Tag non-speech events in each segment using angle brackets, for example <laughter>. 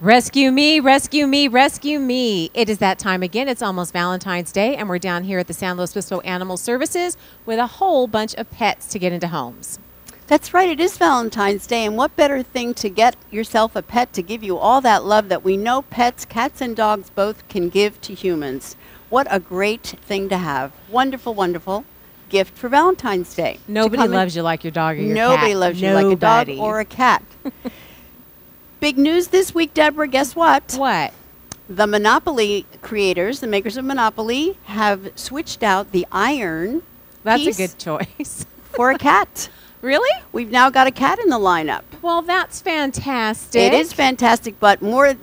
Rescue me, rescue me, rescue me. It is that time again. It's almost Valentine's Day, and we're down here at the San Luis Obispo Animal Services with a whole bunch of pets to get into homes. That's right, it is Valentine's Day, and what better thing to get yourself a pet to give you all that love that we know pets, cats and dogs both can give to humans. What a great thing to have. Wonderful, wonderful gift for Valentine's Day. Nobody loves you like your dog or your Nobody cat. loves you Nobody. like a dog or a cat. <laughs> Big news this week, Deborah. Guess what? What? The Monopoly creators, the makers of Monopoly, have switched out the iron That's a good choice. <laughs> for a cat. really? We've now got a cat in the lineup. Well, that's fantastic. It is fantastic, but more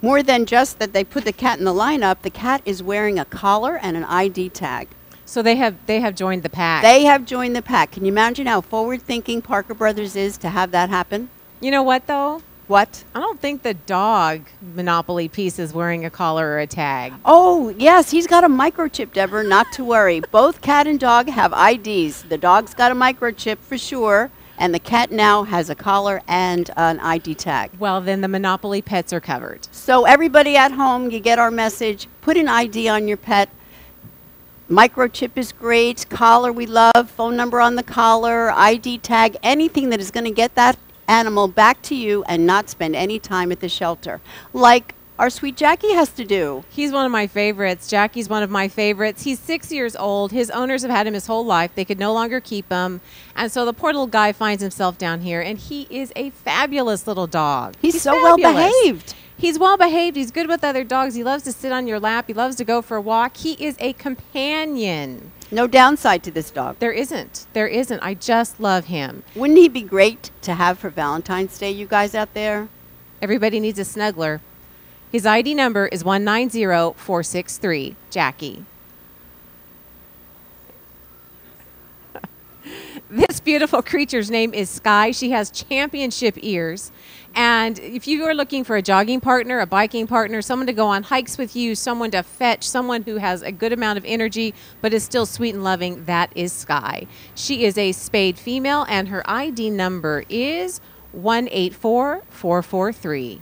more than just that they put the cat in the lineup, the cat is wearing a collar and an ID tag. So they have they have joined the pack. They have joined the pack. Can you imagine how forward thinking Parker Brothers is to have that happen? You know what though? What? I don't think the dog Monopoly piece is wearing a collar or a tag. Oh, yes, he's got a microchip, Deborah, not to worry. <laughs> Both cat and dog have IDs. The dog's got a microchip for sure, and the cat now has a collar and an ID tag. Well, then the Monopoly pets are covered. So, everybody at home, you get our message. Put an ID on your pet. Microchip is great. Collar, we love. Phone number on the collar, ID tag, anything that is going to get that animal back to you and not spend any time at the shelter. Like our sweet Jackie has to do. He's one of my favorites. Jackie's one of my favorites. He's six years old. His owners have had him his whole life. They could no longer keep him. And so the poor little guy finds himself down here, and he is a fabulous little dog. He's, so well behaved. He's well behaved. He's good with other dogs. He loves to sit on your lap. He loves to go for a walk. He is a companion. No downside to this dog. There isn't. There isn't. I just love him. Wouldn't he be great to have for Valentine's Day, you guys out there? Everybody needs a snuggler. His ID number is 190463. Jackie. this beautiful creature's name is Sky. She has championship ears. And if you are looking for a jogging partner, a biking partner, someone to go on hikes with you, someone to fetch, someone who has a good amount of energy but is still sweet and loving, that is Sky. She is a spayed female, and her ID number is 184443.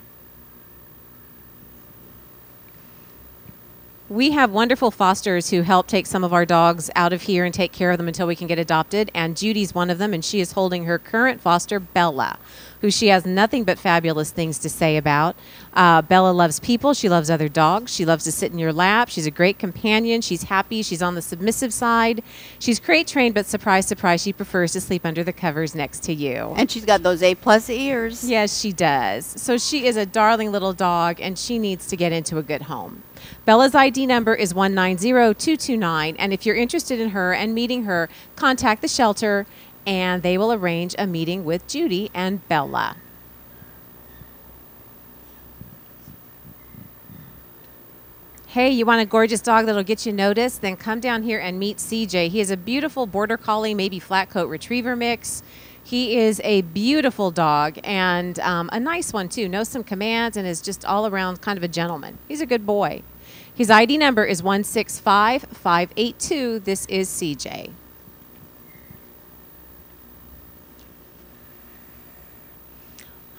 We have wonderful fosters who help take some of our dogs out of here and take care of them until we can get adopted. And Judy's one of them, and she is holding her current foster, Bella, who she has nothing but fabulous things to say about. Uh, Bella loves people. She loves other dogs. She loves to sit in your lap. She's a great companion. She's happy. She's on the submissive side. She's crate trained, but surprise, surprise, she prefers to sleep under the covers next to you. And she's got those A plus ears. Yes, she does. So she is a darling little dog, and she needs to get into a good home. Bella's ID number is 190229, and if you're interested in her and meeting her, contact the shelter and they will arrange a meeting with Judy and Bella. Hey, you want a gorgeous dog that'll get you noticed? Then come down here and meet CJ. He is a beautiful border collie, maybe flat coat retriever mix. He is a beautiful dog and um, a nice one too. Knows some commands and is just all around kind of a gentleman. He's a good boy. His ID number is 165582. This is CJ.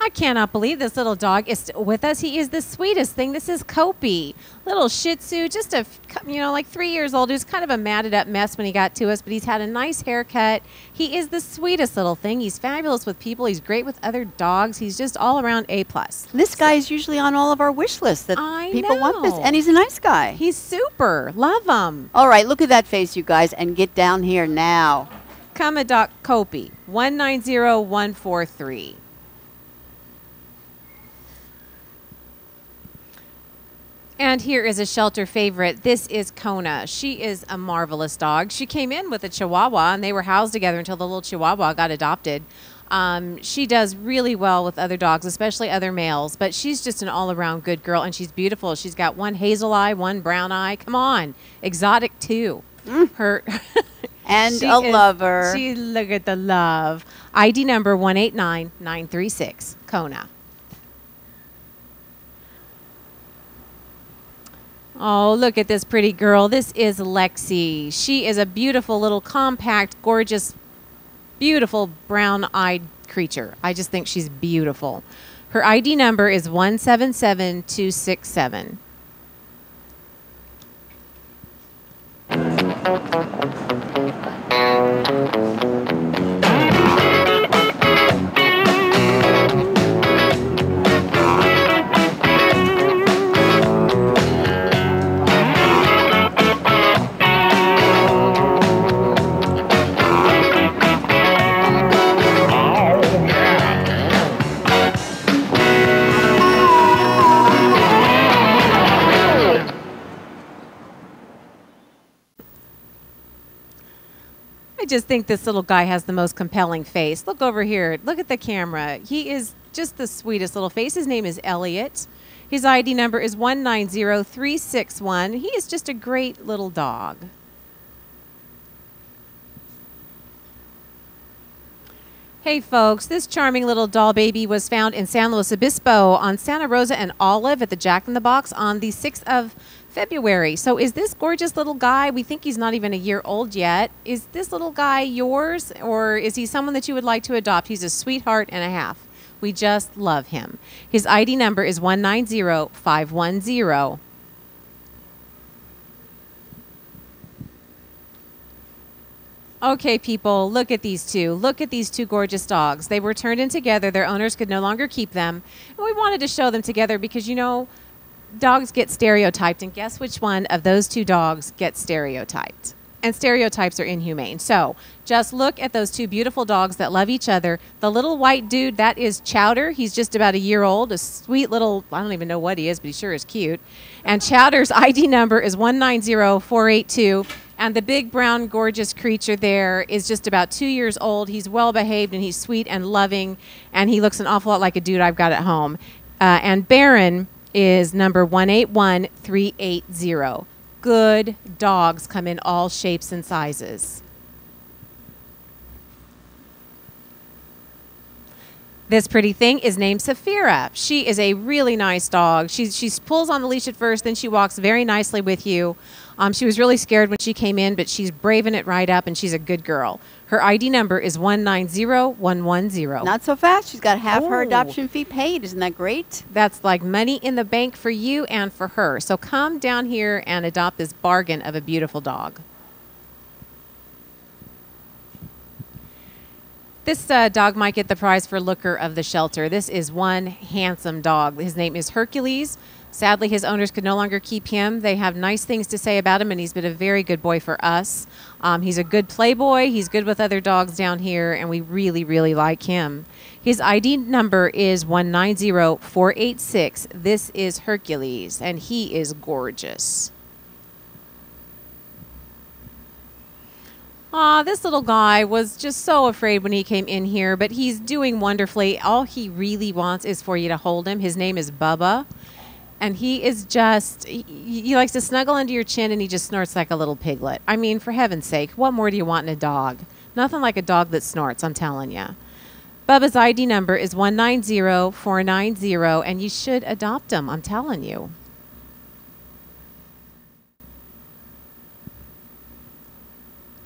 I cannot believe this little dog is with us. He is the sweetest thing. This is Kopi, little Shih Tzu, just a you know like three years old. He was kind of a matted up mess when he got to us, but he's had a nice haircut. He is the sweetest little thing. He's fabulous with people. He's great with other dogs. He's just all around a plus. This guy is usually on all of our wish lists that I people want this, and he's a nice guy. He's super. Love him. all right, look at that face, you guys, and get down here now. Come Commodore Kopi, one nine zero one four three. And here is a shelter favorite. This is Kona. She is a marvelous dog. She came in with a Chihuahua, and they were housed together until the little Chihuahua got adopted. Um, she does really well with other dogs, especially other males. But she's just an all-around good girl, and she's beautiful. She's got one hazel eye, one brown eye. Come on, exotic too. Her <laughs> <laughs> And a is- lover. She look at the love. ID number one eight nine nine three six. Kona. Oh, look at this pretty girl. This is Lexi. She is a beautiful little compact, gorgeous, beautiful brown eyed creature. I just think she's beautiful. Her ID number is 177267. Just think this little guy has the most compelling face. Look over here. Look at the camera. He is just the sweetest little face. His name is Elliot. His ID number is 190361. He is just a great little dog. Hey folks, this charming little doll baby was found in San Luis Obispo on Santa Rosa and Olive at the Jack in the Box on the 6th of February. So is this gorgeous little guy, we think he's not even a year old yet, is this little guy yours or is he someone that you would like to adopt? He's a sweetheart and a half. We just love him. His ID number is 190510. Okay, people, look at these two. Look at these two gorgeous dogs. They were turned in together. Their owners could no longer keep them. And we wanted to show them together because, you know, dogs get stereotyped. And guess which one of those two dogs gets stereotyped? And stereotypes are inhumane. So just look at those two beautiful dogs that love each other. The little white dude, that is Chowder. He's just about a year old, a sweet little, I don't even know what he is, but he sure is cute. And Chowder's <laughs> ID number is 190482. And the big brown gorgeous creature there is just about two years old. He's well behaved and he's sweet and loving, and he looks an awful lot like a dude I've got at home. Uh, and Baron is number 181380. Good dogs come in all shapes and sizes. This pretty thing is named Saphira. She is a really nice dog. She, she pulls on the leash at first, then she walks very nicely with you. Um, she was really scared when she came in, but she's braving it right up, and she's a good girl. Her ID number is 190110. Not so fast. She's got half her Oh. adoption fee paid. Isn't that great? That's like money in the bank for you and for her. So come down here and adopt this bargain of a beautiful dog. This uh, dog might get the prize for looker of the shelter. This is one handsome dog. His name is Hercules. Sadly, his owners could no longer keep him. They have nice things to say about him, and he's been a very good boy for us. Um, he's a good playboy. He's good with other dogs down here, and we really, really like him. His ID number is 190486. This is Hercules, and he is gorgeous. Aw, this little guy was just so afraid when he came in here, but he's doing wonderfully. All he really wants is for you to hold him. His name is Bubba, and he is just, he, he likes to snuggle under your chin and he just snorts like a little piglet. I mean, for heaven's sake, what more do you want in a dog? Nothing like a dog that snorts, I'm telling you. Bubba's ID number is 190490, and you should adopt him, I'm telling you.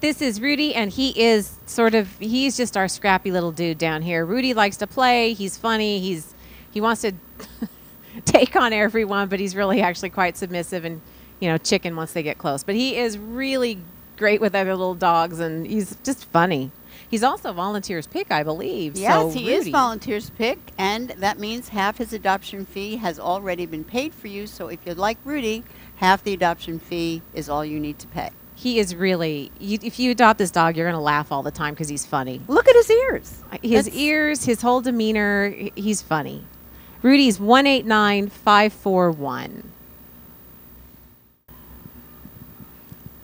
This is Rudy, and he is sort of he's just our scrappy little dude down here. Rudy likes to play. He's funny. He's he wants to <laughs> <laughs> take on everyone, but he's really actually quite submissive and you know chicken once they get close. But he is really great with other little dogs, and he's just funny. He's also volunteers pick, I believe. Yes, so he is volunteers pick, and that means half his adoption fee has already been paid for you. So if you'd like Rudy, half the adoption fee is all you need to pay. He is really. You, if you adopt this dog, you're going to laugh all the time because he's funny. Look at his ears. His That's- ears, his whole demeanor, he's funny. Rudy's 189541.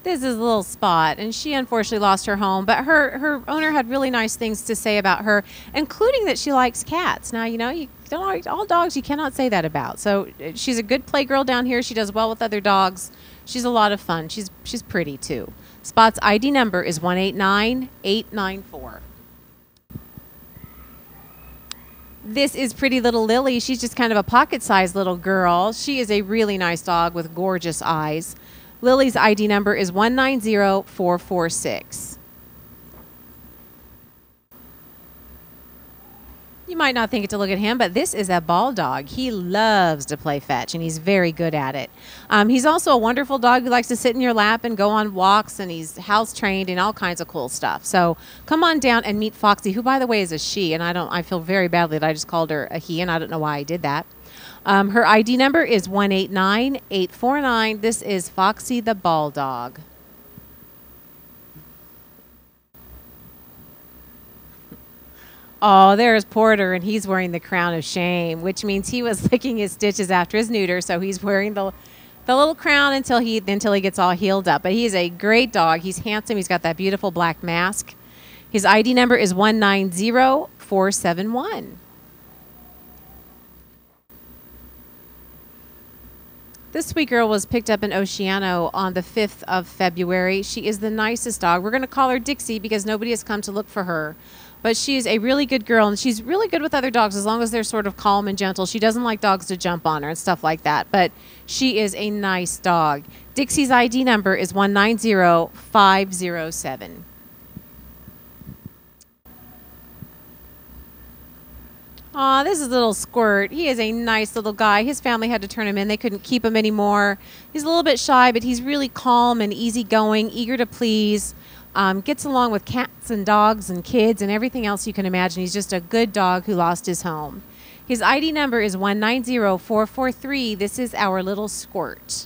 This is a little spot, and she unfortunately lost her home, but her, her owner had really nice things to say about her, including that she likes cats. Now, you know, you don't all dogs you cannot say that about. So uh, she's a good playgirl down here. She does well with other dogs. She's a lot of fun. She's she's pretty too. Spot's ID number is 189894. This is pretty little Lily. She's just kind of a pocket sized little girl. She is a really nice dog with gorgeous eyes. Lily's ID number is 190446. You might not think it to look at him, but this is a ball dog. He loves to play fetch, and he's very good at it. Um, he's also a wonderful dog who likes to sit in your lap and go on walks, and he's house trained and all kinds of cool stuff. So come on down and meet Foxy, who, by the way, is a she. And I don't, I feel very badly that I just called her a he, and I don't know why I did that. Um, her ID number is one eight nine eight four nine. This is Foxy the Ball Dog. Oh, there's Porter, and he's wearing the crown of shame, which means he was <laughs> licking his stitches after his neuter, so he's wearing the the little crown until he until he gets all healed up. But he's a great dog. He's handsome. He's got that beautiful black mask. His ID number is one nine zero four seven one. This sweet girl was picked up in Oceano on the 5th of February. She is the nicest dog. We're going to call her Dixie because nobody has come to look for her but she's a really good girl and she's really good with other dogs as long as they're sort of calm and gentle. She doesn't like dogs to jump on her and stuff like that, but she is a nice dog. Dixie's ID number is 190507. Aw, this is little Squirt. He is a nice little guy. His family had to turn him in. They couldn't keep him anymore. He's a little bit shy, but he's really calm and easygoing, eager to please. Um, gets along with cats and dogs and kids and everything else you can imagine. He's just a good dog who lost his home. His ID number is 190443. This is our little squirt.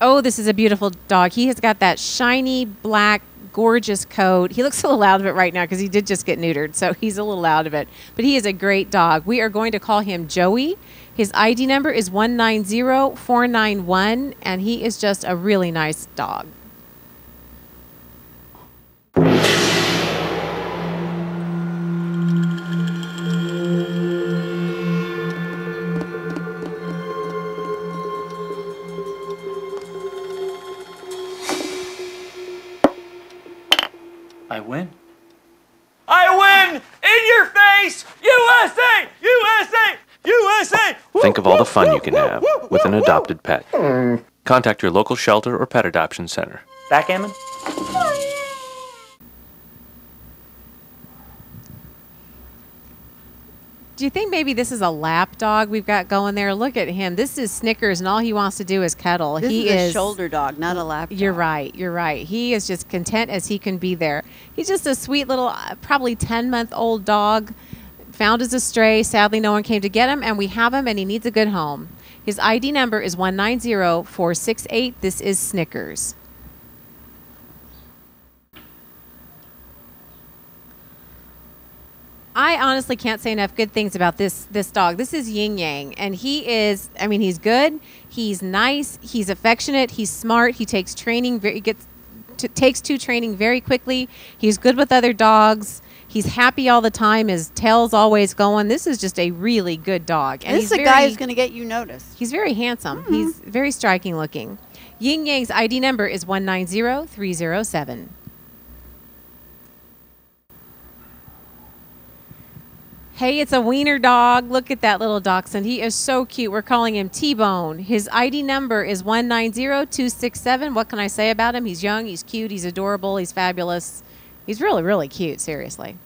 Oh, this is a beautiful dog. He has got that shiny black gorgeous coat. He looks a little out of it right now because he did just get neutered, so he's a little out of it. But he is a great dog. We are going to call him Joey. His ID number is 190491, and he is just a really nice dog. I win. I win! In your face! USA! USA! USA! Think of all the fun you can have with an adopted pet. Contact your local shelter or pet adoption center. Backgammon? Do you think maybe this is a lap dog we've got going there? Look at him. This is Snickers, and all he wants to do is cuddle. This he is a is shoulder dog, not a lap dog. You're right. You're right. He is just content as he can be there. He's just a sweet little, uh, probably 10 month old dog. Found as a stray. Sadly, no one came to get him, and we have him, and he needs a good home. His ID number is 190468. This is Snickers. I honestly can't say enough good things about this this dog. This is Yin Yang, and he is. I mean, he's good. He's nice. He's affectionate. He's smart. He takes training. Very gets takes to training very quickly. He's good with other dogs. He's happy all the time. His tail's always going. This is just a really good dog. And this is a very, guy who's going to get you noticed. He's very handsome. Mm-hmm. He's very striking looking. Yin Yang's ID number is one nine zero three zero seven. Hey, it's a wiener dog. Look at that little dachshund. He is so cute. We're calling him T-Bone. His ID number is 190267. What can I say about him? He's young, he's cute, he's adorable, he's fabulous. He's really, really cute, seriously.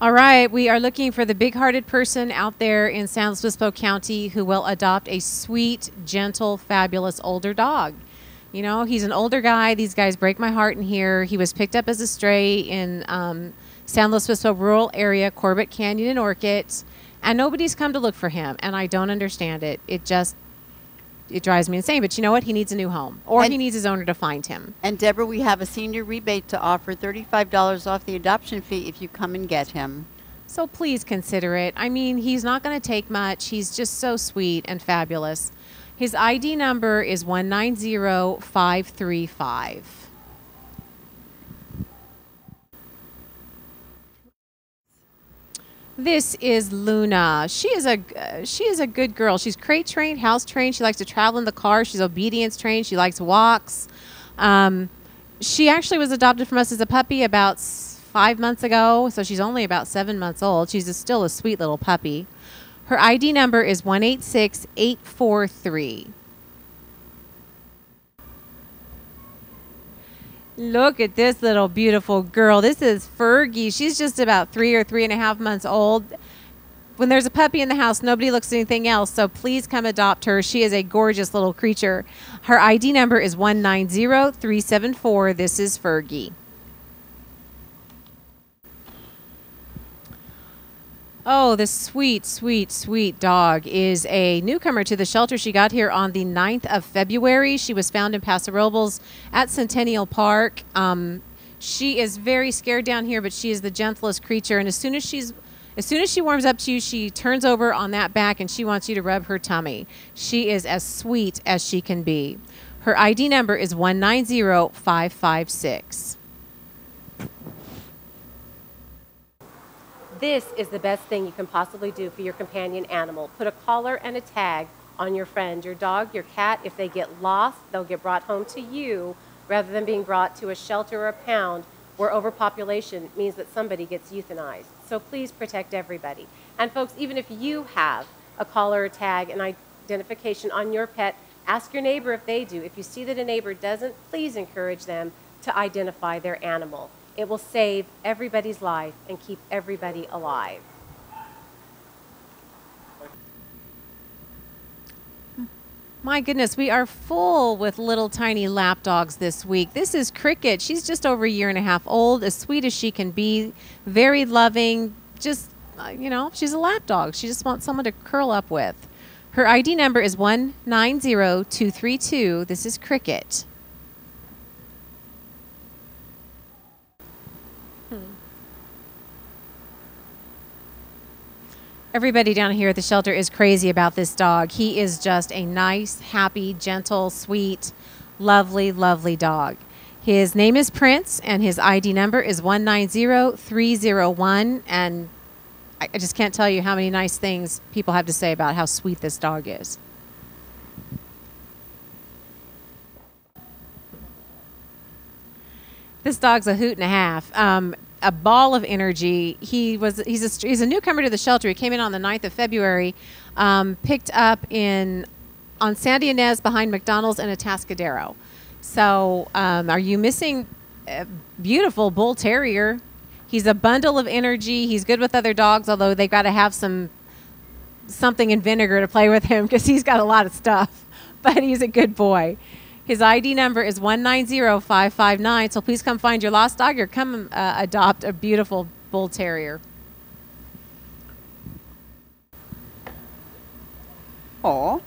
All right, we are looking for the big hearted person out there in San Luis Obispo County who will adopt a sweet, gentle, fabulous older dog. You know, he's an older guy. These guys break my heart in here. He was picked up as a stray in um, San Luis Obispo rural area, Corbett Canyon and Orcutt, and nobody's come to look for him. And I don't understand it. It just it drives me insane. But you know what? He needs a new home, or And- he needs his owner to find him. And Deborah, we have a senior rebate to offer $35 off the adoption fee if you come and get him. So please consider it. I mean, he's not going to take much. He's just so sweet and fabulous. His ID number is 190535. This is Luna. She is a she is a good girl. She's crate trained, house trained. She likes to travel in the car. She's obedience trained. She likes walks. Um, she actually was adopted from us as a puppy about five months ago, so she's only about seven months old. She's a, still a sweet little puppy. Her ID number is one eight six eight four three. Look at this little beautiful girl. This is Fergie. She's just about three or three and a half months old. When there's a puppy in the house, nobody looks at anything else, so please come adopt her. She is a gorgeous little creature. Her ID number is 190374. This is Fergie. Oh, this sweet, sweet, sweet dog is a newcomer to the shelter. She got here on the 9th of February. She was found in Paso Robles at Centennial Park. Um, she is very scared down here, but she is the gentlest creature. And as soon as she's as soon as she warms up to you, she turns over on that back and she wants you to rub her tummy. She is as sweet as she can be. Her ID number is 190556. This is the best thing you can possibly do for your companion animal. Put a collar and a tag on your friend, your dog, your cat. If they get lost, they'll get brought home to you rather than being brought to a shelter or a pound where overpopulation means that somebody gets euthanized. So please protect everybody. And folks, even if you have a collar or tag and identification on your pet, ask your neighbor if they do. If you see that a neighbor doesn't, please encourage them to identify their animal. It will save everybody's life and keep everybody alive. My goodness, we are full with little tiny lap dogs this week. This is Cricket. She's just over a year and a half old, as sweet as she can be, very loving. Just, uh, you know, she's a lap dog. She just wants someone to curl up with. Her ID number is 190232. This is Cricket. Everybody down here at the shelter is crazy about this dog. He is just a nice, happy, gentle, sweet, lovely, lovely dog. His name is Prince, and his ID number is 190301. And I just can't tell you how many nice things people have to say about how sweet this dog is. This dog's a hoot and a half. Um, a ball of energy. He was he's a he's a newcomer to the shelter. He came in on the 9th of February, um, picked up in on Santa Ynez behind McDonald's and Atascadero. So, um, are you missing a beautiful bull terrier? He's a bundle of energy. He's good with other dogs, although they've got to have some something in vinegar to play with him because he's got a lot of stuff. <laughs> But he's a good boy. His ID number is 190559. So please come find your lost dog or come uh, adopt a beautiful bull terrier. Aw.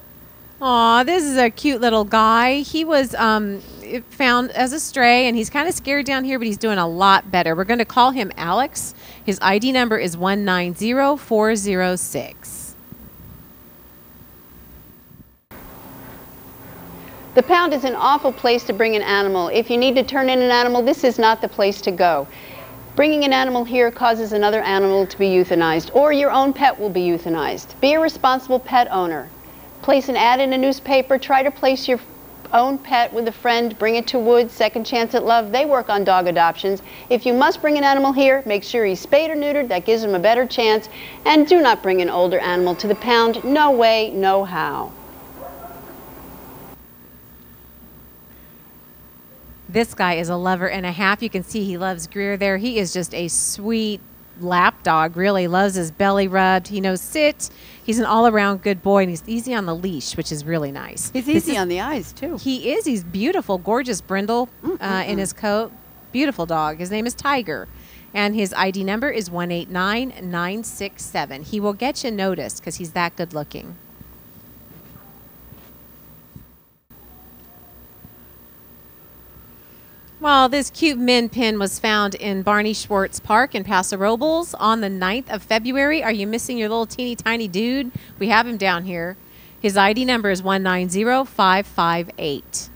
Aw, this is a cute little guy. He was um, found as a stray, and he's kind of scared down here, but he's doing a lot better. We're going to call him Alex. His ID number is 190406. The pound is an awful place to bring an animal. If you need to turn in an animal, this is not the place to go. Bringing an animal here causes another animal to be euthanized, or your own pet will be euthanized. Be a responsible pet owner. Place an ad in a newspaper. Try to place your own pet with a friend. Bring it to Woods, Second Chance at Love. They work on dog adoptions. If you must bring an animal here, make sure he's spayed or neutered. That gives him a better chance. And do not bring an older animal to the pound. No way, no how. This guy is a lover and a half. You can see he loves Greer there. He is just a sweet lap dog, really. Loves his belly rubbed. He knows sit. He's an all around good boy, and he's easy on the leash, which is really nice. He's easy is- on the eyes, too. He is. He's beautiful, gorgeous brindle mm, mm, uh, in mm. his coat. Beautiful dog. His name is Tiger. And his ID number is 189967. He will get you noticed because he's that good looking. Well, this cute min pin was found in Barney Schwartz Park in Paso Robles on the 9th of February. Are you missing your little teeny tiny dude? We have him down here. His ID number is 190558.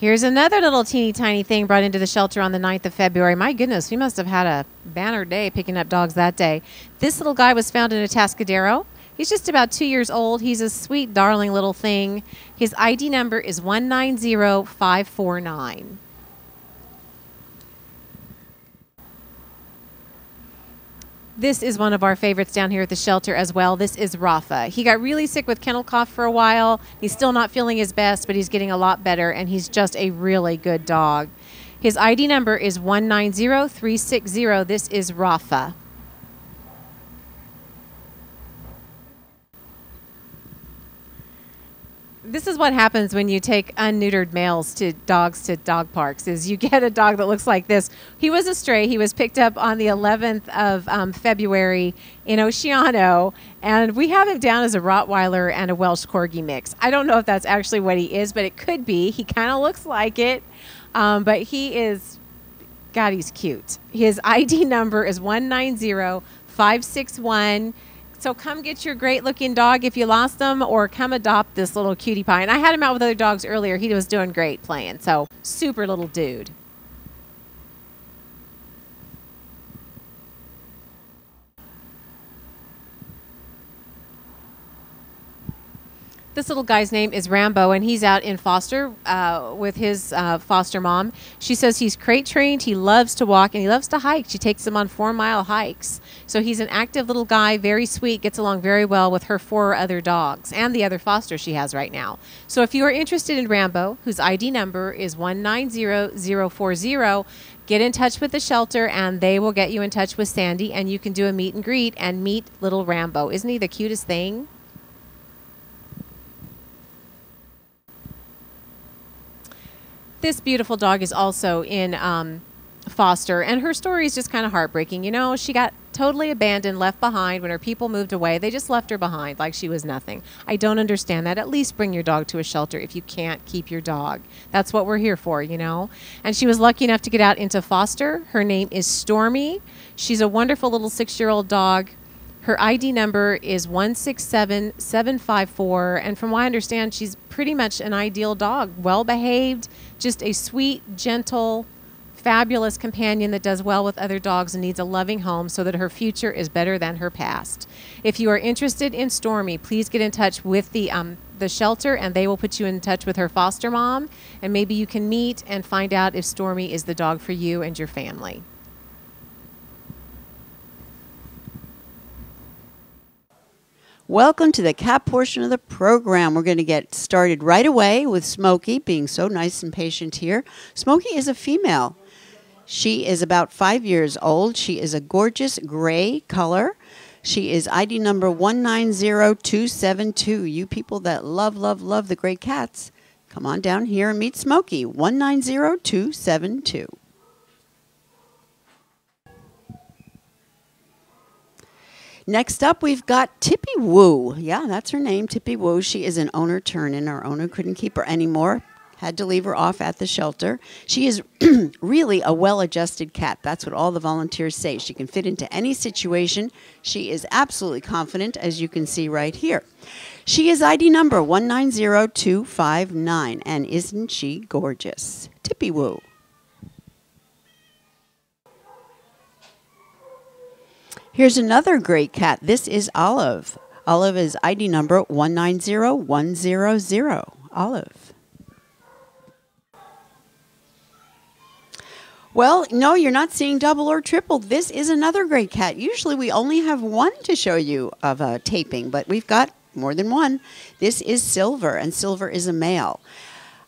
Here's another little teeny tiny thing brought into the shelter on the 9th of February. My goodness, we must have had a banner day picking up dogs that day. This little guy was found in Atascadero. He's just about two years old. He's a sweet, darling little thing. His ID number is 190549. This is one of our favorites down here at the shelter as well. This is Rafa. He got really sick with kennel cough for a while. He's still not feeling his best, but he's getting a lot better, and he's just a really good dog. His ID number is 190360. This is Rafa. This is what happens when you take unneutered males to dogs to dog parks is you <laughs> get a dog that looks like this. He was a stray. He was picked up on the 11th of um, february in oceano and we have him down as a rottweiler and a welsh corgi mix. I don't know if that's actually what he is but it could be. He kind of looks like it. Um, but he is god he's cute. His id number is 190561 so come get your great looking dog if you lost them, or come adopt this little cutie pie. And I had him out with other dogs earlier. He was doing great playing. So super little dude. This little guy's name is Rambo, and he's out in foster uh, with his uh, foster mom. She says he's crate trained, he loves to walk, and he loves to hike. She takes him on four mile hikes. So he's an active little guy, very sweet, gets along very well with her four other dogs and the other foster she has right now. So if you are interested in Rambo, whose ID number is 190040, get in touch with the shelter and they will get you in touch with Sandy, and you can do a meet and greet and meet little Rambo. Isn't he the cutest thing? This beautiful dog is also in um, foster, and her story is just kind of heartbreaking. You know, she got totally abandoned, left behind when her people moved away. They just left her behind like she was nothing. I don't understand that. At least bring your dog to a shelter if you can't keep your dog. That's what we're here for, you know? And she was lucky enough to get out into foster. Her name is Stormy. She's a wonderful little six year old dog. Her ID number is 167754. And from what I understand, she's pretty much an ideal dog. Well behaved, just a sweet, gentle, fabulous companion that does well with other dogs and needs a loving home so that her future is better than her past. If you are interested in Stormy, please get in touch with the um, the shelter and they will put you in touch with her foster mom and maybe you can meet and find out if Stormy is the dog for you and your family. Welcome to the cat portion of the program. We're going to get started right away with Smokey being so nice and patient here. Smokey is a female. She is about five years old. She is a gorgeous gray color. She is ID number 190272. You people that love, love, love the gray cats, come on down here and meet Smokey. 190272. Next up, we've got Tippy Woo. Yeah, that's her name, Tippy Woo. She is an owner turn in. Our owner couldn't keep her anymore, had to leave her off at the shelter. She is <clears throat> really a well adjusted cat. That's what all the volunteers say. She can fit into any situation. She is absolutely confident, as you can see right here. She is ID number 190259, and isn't she gorgeous? Tippy Woo. Here's another great cat. This is Olive. Olive is ID number 190100. Olive. Well, no, you're not seeing double or triple. This is another great cat. Usually we only have one to show you of a taping, but we've got more than one. This is Silver, and Silver is a male.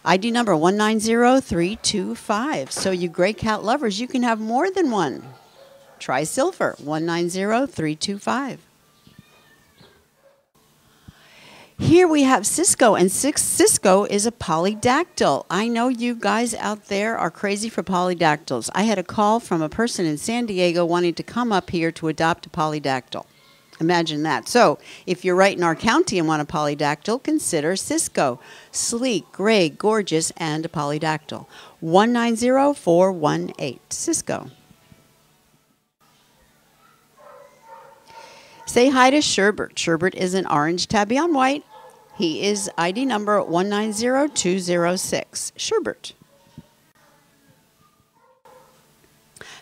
ID number 190325. So, you great cat lovers, you can have more than one. Try silver, 190325. Here we have Cisco, and Cisco is a polydactyl. I know you guys out there are crazy for polydactyls. I had a call from a person in San Diego wanting to come up here to adopt a polydactyl. Imagine that. So, if you're right in our county and want a polydactyl, consider Cisco. Sleek, gray, gorgeous, and a polydactyl. 190418. Cisco. Say hi to Sherbert. Sherbert is an orange tabby on white. He is ID number 190206. Sherbert.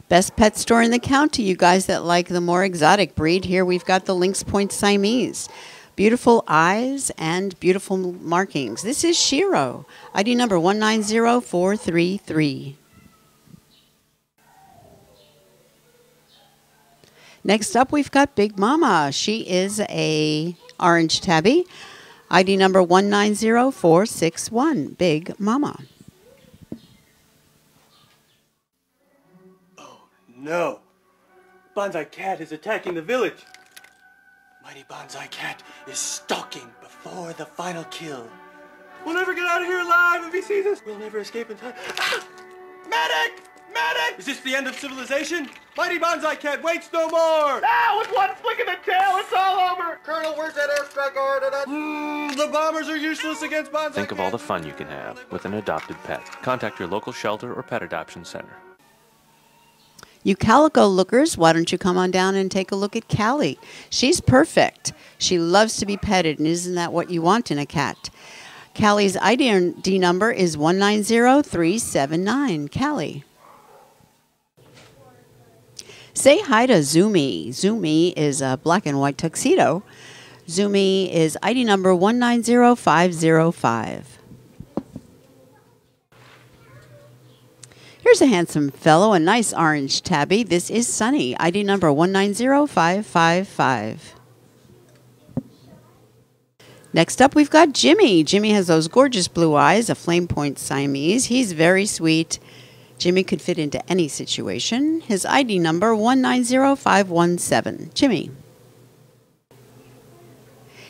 Best pet store in the county, you guys that like the more exotic breed. Here we've got the Lynx Point Siamese. Beautiful eyes and beautiful markings. This is Shiro, ID number 190433. Next up, we've got Big Mama. She is a orange tabby. ID number 190461. Big Mama. Oh no. Bonsai Cat is attacking the village. Mighty Bonsai Cat is stalking before the final kill. We'll never get out of here alive if he sees us. We'll never escape in time. Ah! Medic! Medic! Is this the end of civilization? Mighty Bonsai Cat waits no more! Now, with one flick of the tail, it's all over! Colonel, where's that airstrike order? Mm, the bombers are useless against Bonsai Think of all the fun you can have with an adopted pet. Contact your local shelter or pet adoption center. You calico lookers, why don't you come on down and take a look at Callie? She's perfect. She loves to be petted, and isn't that what you want in a cat? Callie's ID number is 190379. Callie. Say hi to Zumi. Zumi is a black and white tuxedo. Zumi is ID number 190505. Here's a handsome fellow, a nice orange tabby. This is Sunny, ID number 190555. Next up, we've got Jimmy. Jimmy has those gorgeous blue eyes, a flame point Siamese. He's very sweet. Jimmy could fit into any situation. His ID number 190517. Jimmy.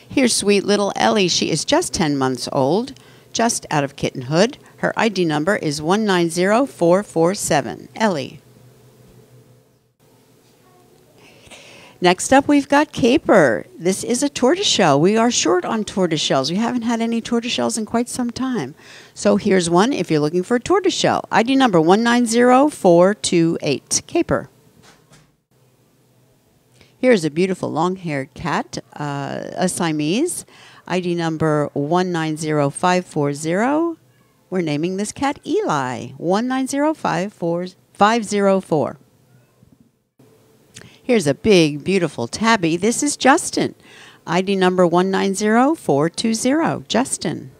Here's sweet little Ellie. She is just 10 months old, just out of kittenhood. Her ID number is 190447. Ellie. Next up, we've got Caper. This is a tortoiseshell. We are short on tortoiseshells. We haven't had any tortoiseshells in quite some time. So here's one if you're looking for a tortoiseshell. ID number 190428. Caper. Here's a beautiful long haired cat, uh, a Siamese. ID number 190540. We're naming this cat Eli. 190504. Here's a big, beautiful tabby. This is Justin. ID number 190420. Justin.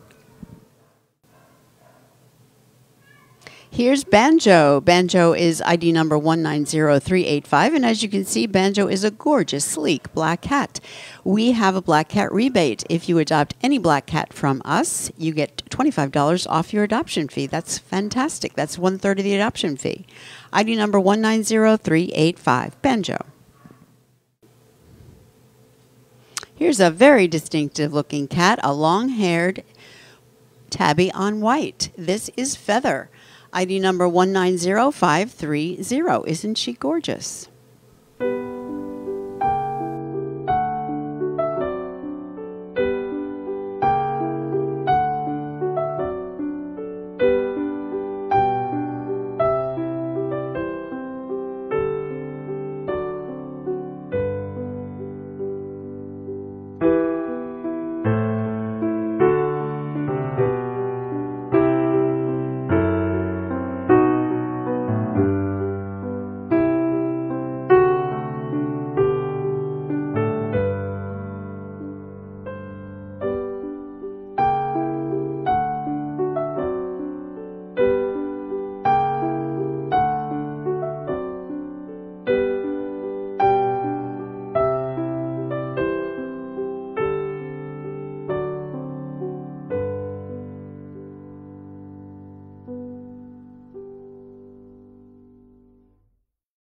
Here's Banjo. Banjo is ID number 190385. And as you can see, Banjo is a gorgeous, sleek black cat. We have a black cat rebate. If you adopt any black cat from us, you get $25 off your adoption fee. That's fantastic. That's one third of the adoption fee. ID number 190385. Banjo. Here's a very distinctive looking cat, a long haired tabby on white. This is Feather. ID number 190530. Isn't she gorgeous?